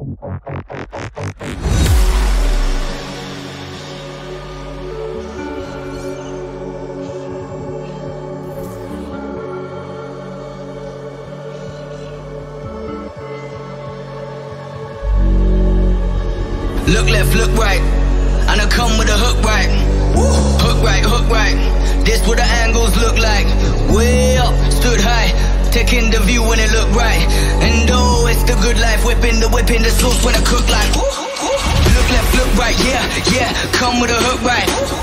Look left, look right. And I come with a hook right. Hook right, hook right. This what the angles look like. Way up, stood high. Taking the view when it look right. Life. Whipping the whip in the sauce when I cook like. Look left, look right, yeah, yeah. Come with a hook right.